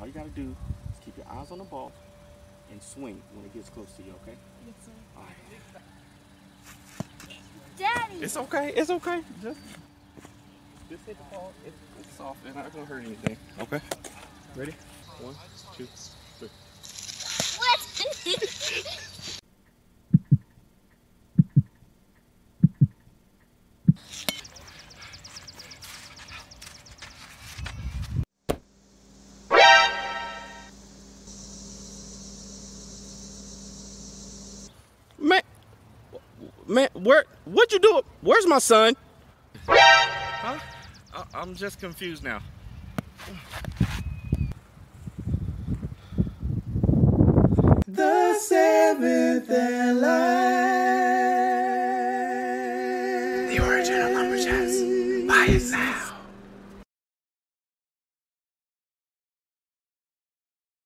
All you gotta do is keep your eyes on the ball and swing when it gets close to you, okay? Yes, sir. All right. Daddy! It's okay. It's okay. Just, just hit the ball. It's, it's soft. It's not gonna hurt anything. Okay. Ready? One, two, three. man, where, What'd you do? Where's my son? Huh? I, am just confused now. The seventh and last. The origin of LumberJax by his.